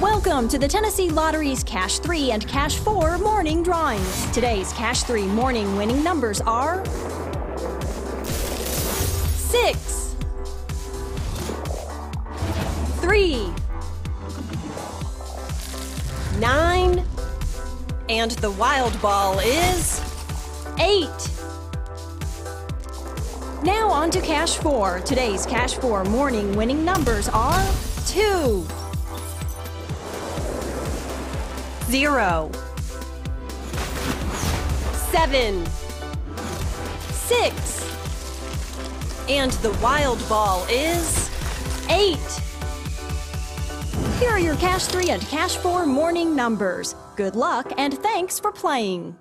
Welcome to the Tennessee Lottery's Cash 3 and Cash 4 morning drawings. Today's Cash 3 morning winning numbers are 6, 3, 9, and the wild ball is 8. Now on to Cash 4. Today's Cash 4 morning winning numbers are 2, 0, 7, 6, and the wild ball is 8. Here are your Cash 3 and Cash 4 morning numbers. Good luck and thanks for playing.